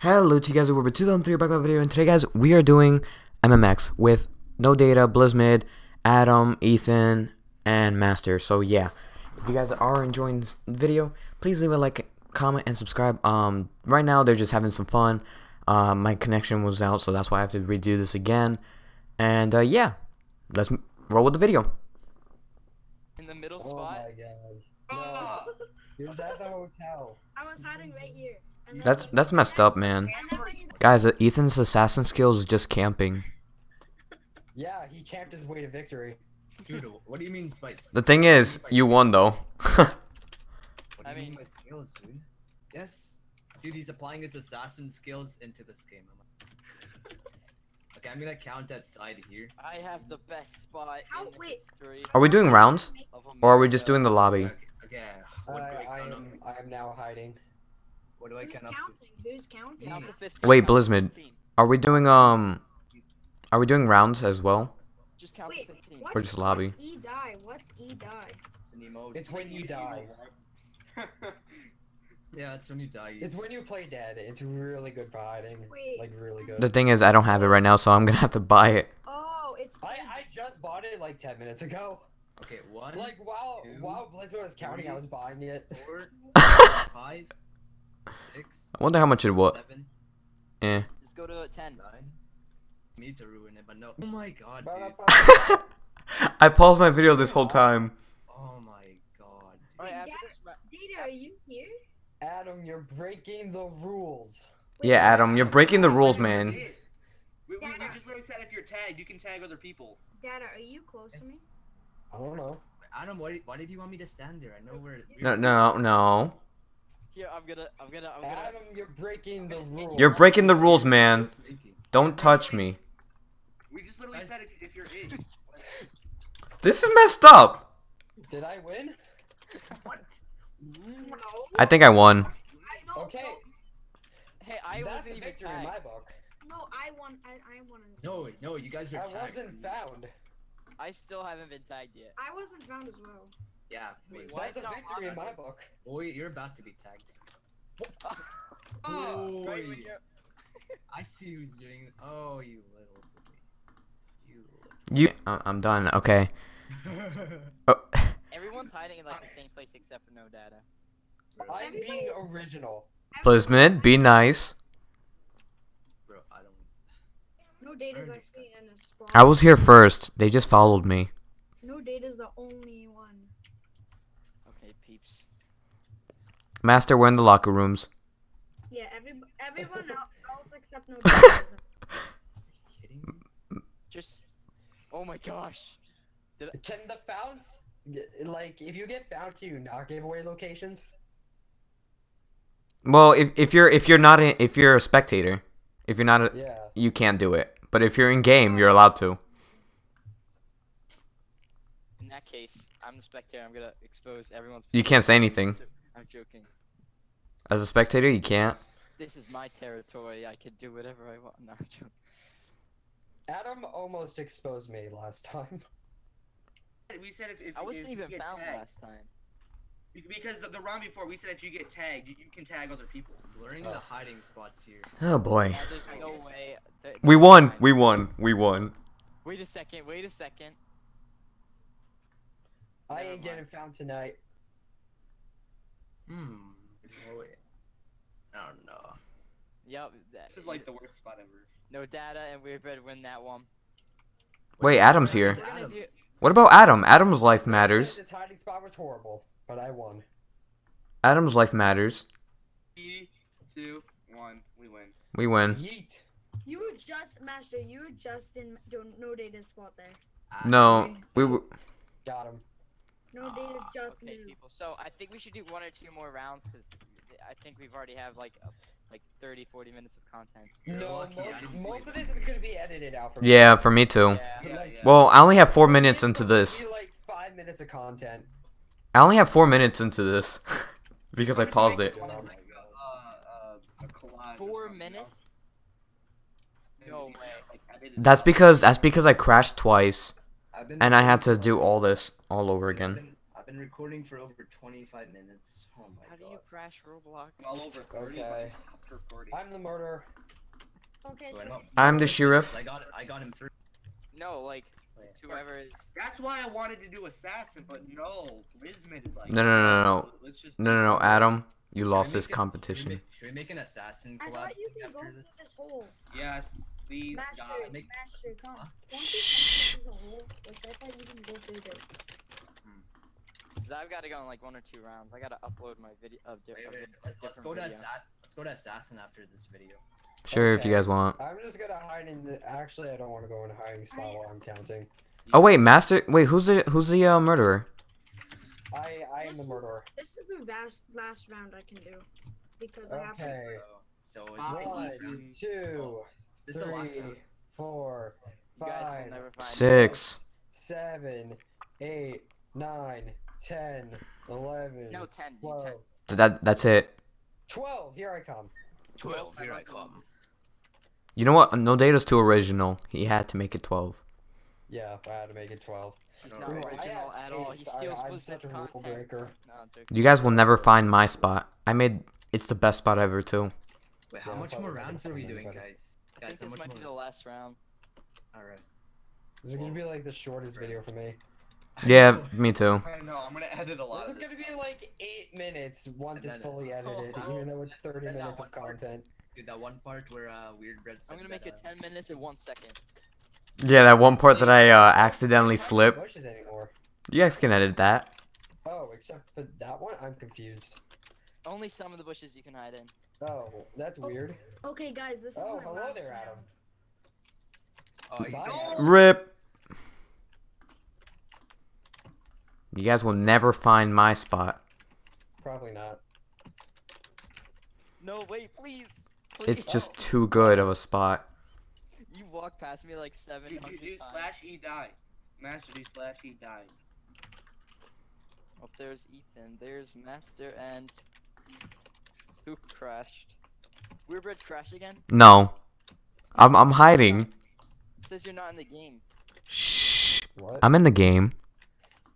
Hello to you guys, we're with 2003 back with a video, and today guys, we are doing MMX with No Data, Blizzmid, Adam, Ethan, and Master. So yeah, if you guys are enjoying this video, please leave a like, comment, and subscribe. Um, right now they're just having some fun. Um, my connection was out, so that's why I have to redo this again. And uh, yeah, let's roll with the video. in the middle Oh spot. my god. No. He was at the hotel. I was hiding right here. And then That's that's messed up, man. And then when you Guys, uh, Ethan's assassin skills is just camping. Yeah, he camped his way to victory. Dude, what do you mean spice? The thing is, you won though. What do I you mean mean- by skills, dude? Yes. Dude, he's applying his assassin skills into this game. okay, I'm gonna count that side here. I have the best spot How- in wait. history Are we doing rounds, or are we just doing the lobby? Okay, okay. Uh, I, I, am. I am now hiding. What do I who's count up to? Who's counting? Count Wait, count Blizzmid. Are we doing um? Are we doing rounds as well? Just count Wait, to 15. what's, Or just lobby? What's E die? What's E die? An emote. It's when you die. Yeah, it's when you die. It's when you play dead. It's really good for hiding. Wait. Like really good. The thing is, I don't have it right now, so I'm gonna have to buy it. Oh, it's. I, I just bought it like 10 minutes ago. Okay, one, Like while two, while Blizzard was counting, I was buying it. four, five, six, wonder how much it was. seven, Eh. Just go to 10. nine. Me to ruin it, but no. Oh my god, dude. I paused my video this whole time. Oh my god. dude. Alright, after Yeah. this ra- Data, are you here? Adam, you're breaking the rules. Yeah, Adam, you're breaking the rules, We, man. we, we, we just literally said if you're tagged, you can tag other people. Data, are you close to me? I don't know. Adam, why, why did you want me to stand there? I know where. No, no, no. Here, I'm gonna, I'm gonna, I'm gonna. Adam, you're breaking the rules. You're breaking the rules, man. Don't touch me. We just literally said if, if you're in. This is messed up. Did I win? No. I think I won. I, no, Okay. Hey, I That's wasn't even victory in my book. No, no, I won. I, I won. No, no, you guys are I tagged. wasn't found. I still haven't been tagged yet. I wasn't found as well. Yeah. Wait, Wait, why That's is a it victory in my book. Boy, you're about to be tagged. Oh, right when Boy. you're- I see who's doing. Oh, you little. boy. You You. I- I'm done. Okay. Oh. Everyone's hiding in like the same place except for no data. bro, I'm being original. Blizzmid, be nice. bro, I don't. No data's Earned actually in a spawn. I was here first. They just followed me. No data's the only one. Okay, peeps. Master, we're in the locker rooms. Yeah, every, everyone el- else except no kidding? Just. Oh my gosh. Can the founds, like, if you get found, can you not give away locations? Well, if if you're if you're not a, if you're a spectator, if you're not a, Yeah. you can't do it. But if you're in game, you're allowed to. In that case, I'm the spectator. I'm gonna expose everyone's. You can't say anything. I'm joking. As a spectator, you can't. This is my territory. I can do whatever I want. No, I'm joking. Adam almost exposed me last time. We said if, if I wasn't if even get found tagged, last time. Because the, the round before, we said if you get tagged, you, you can tag other people. Blurring Oh. the hiding spots here. Oh boy. Yeah, no way. We won. We won. We won. Wait a second. Wait a second. I ain't mind. getting found tonight. Hmm. Oh, wait. I don't know. Yep. That, This is like the worst spot ever. no data, and we better win that one. Wait, Adam's here. Adam. What about Adam? Adam's life matters. This hiding spot was horrible, but I won. Adam's life matters. Three, two, one, we win. We win. Yeet. You were just, Master, you were just in do- no data spot there. No, we were. Got him. No data Ah, just okay, moved. people. So I think we should do one or two more rounds because I think we've already have like a, like 30, 40 minutes of content. No, lucky I didn't most, most of this is gonna be edited out for me. Yeah, for me too. Yeah. Yeah, yeah. Well, I only have four minutes into this. like five minutes of content. I only have four minutes into this because I paused it. like, uh, uh, a collage or Four minutes? No way. Like, edit it That's because that's because I crashed twice I've been and I had to do all this all over I've again. been, I've been recording for over 25 minutes. Oh my How do you crash Roblox? all over 30. Okay. but- for 40. I'm the murderer. Okay, so. I'm the sheriff. I got it. I got him through. No, like oh, it's whoever is. That's why I wanted to do assassin, but no, Wisman is like. No, no, no, no, no. Let's just No, no, no, Adam, you Should lost make this it- Should we, competition. make, should we make an assassin I thought you can go after through this? this hole. Yes, please, Master, God. make- Master, come. Huh? Don't you think this is a hole? Like I thought you can go through this. Cause I've got to go in like one or two rounds. I gotta upload my video of Wait, different. wait, let's, let's go to video. assassin. Let's go to assassin after this video. Sure, if you guys want. I'm just gonna hide in the. Actually, I don't want to go in a hiding spot while I'm counting. Oh wait, Master. Wait, who's the who's the uh, murderer? I I am This the is- murderer. This is the vast last round I can do. Because I have to. Okay. So, so it's the last One, round. two, This is the last three, round. four, You guys will five, never find. Six. seven, eight, nine, ten, eleven, No, ten. twelve. 10. That that's it. Twelve. Here I come. Twelve. Here I come. You know what? No data's too original. He had to make it twelve. Yeah, I had to make it twelve. He's not I original have at all. He taste. I, I'm such a rule breaker. No, You guys will never find my spot. I made it's the best spot ever too. Wait, how Yeah, much more rounds are we doing, anybody. guys? I Guys, think this much might be the last round. All right. This is gonna be like the shortest video for me. Yeah, me too. I know. I'm gonna edit a lot. This is gonna be like eight minutes once it's then- fully edited, Oh, even though it's thirty and minutes one of part. content. Dude, that one part where uh, WeirdBread said I'm gonna make that, it uh, 10 minutes and one second. Yeah, that one part that I uh, accidentally Not slipped. Bushes anymore. You guys can edit that. Oh, except for that one, I'm confused. Only some of the bushes you can hide in. Oh, that's oh. weird. Okay, guys, this is Oh, my hello last there, Adam. Oh, Bye. think- Rip. You guys will never find my spot. Probably not. No, wait, please. Please. It's just too good of a spot. You walked past me like seven. 700 do, do times. slash E die. Master do slash E die. Oh, there's Ethan. There's Master and who crashed? WeirdBread crashed again? No. I'm I'm hiding. It says you're not in the game. Shh. What? I'm in the game.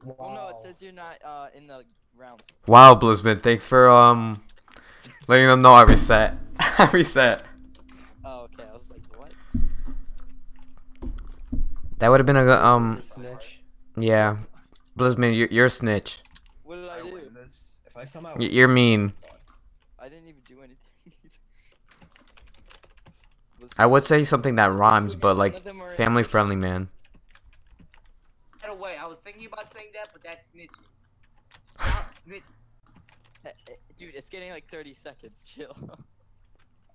wow. Well, no, it says you're not uh in the round. Wow, Blizzman, thanks for um letting them know I reset. I reset. Oh, okay. I was like, what? That would have been a good, um snitch. yeah. Blizzman, you're, you're a snitch. What did I, I do? win this. If I somehow. You're this, mean. I didn't even do anything. I would say something that rhymes, but like of them were in family the- friendly, man. By the way, I was thinking about saying that, but that's snitching. Stop snitching. Eh, eh, Dude, it's getting like 30 seconds. Chill.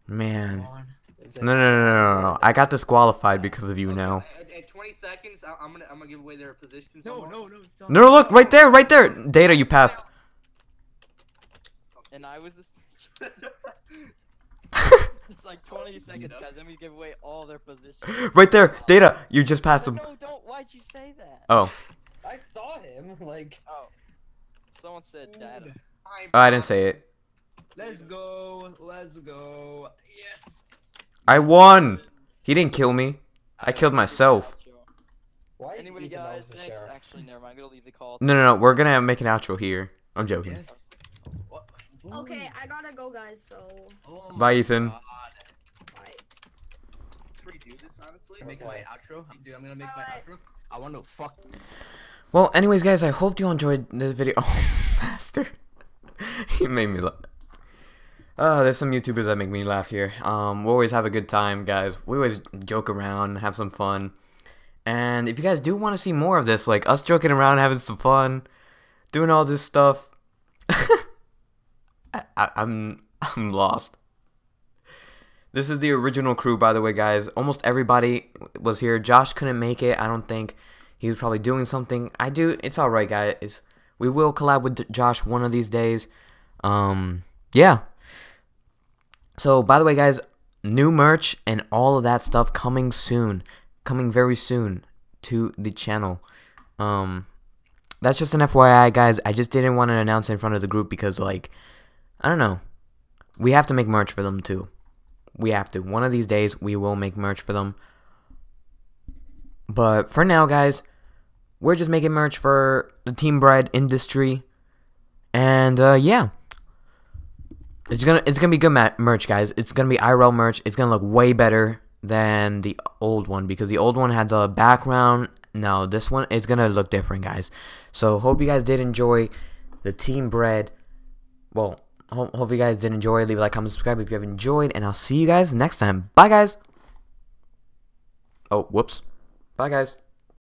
Man. Come on. Is No, no, no, no, no, no. I got disqualified because of you Okay, now. At, at 20 seconds, I, I'm gonna I'm gonna give away their positions. No, no, no. Stop. No, no, look, right there, right there. Data, you passed. and I was the snitch. It's like 20 seconds, guys. Then we give away all their positions. right there, Data, you just passed But him. no, don't. Why'd you say that? Oh, I saw him. Like, Oh. Someone said data. I'm oh, I didn't say it. Let's go. Let's go. Yes. I won. He didn't kill me. I killed myself. why is Anybody guys next? Actually, never mind. I'm gonna leave the call. No, no, no. We're gonna make an outro here. I'm joking. Yes. What? Okay, I gotta go, guys. So Oh Bye, Ethan. God. bye. Should we do this honestly? I'm my outro. I'm, dude, I'm gonna make my Alright. outro. I want to fuck. Well, anyways, guys, I hope you enjoyed this video. Oh, bastard. he made me laugh. Uh, there's some YouTubers that make me laugh here. Um, we always have a good time, guys. We always joke around, have some fun. And if you guys do want to see more of this, like us joking around, having some fun, doing all this stuff, I, I'm I'm lost. This is the original crew, by the way, guys. Almost everybody was here. Josh couldn't make it. I don't think he was probably doing something. I do. It's all right, guys. We will collab with Josh one of these days. Um, yeah. So, by the way, guys, new merch and all of that stuff coming soon, coming very soon to the channel. Um, that's just an FYI, guys. I just didn't want to announce in front of the group because, like, I don't know. We have to make merch for them too. We have to. One of these days, we will make merch for them. But for now, guys, we're just making merch for the Team Bread industry. And uh, yeah. It's gonna it's gonna be good merch, guys. It's gonna be IRL merch. It's gonna look way better than the old one because the old one had the background. No, this one it's gonna look different, guys. So hope you guys did enjoy the team bread. Well, hope, hope you guys did enjoy. Leave a like, comment, subscribe if you have enjoyed, and I'll see you guys next time. Bye, guys. Oh, whoops. Bye, guys.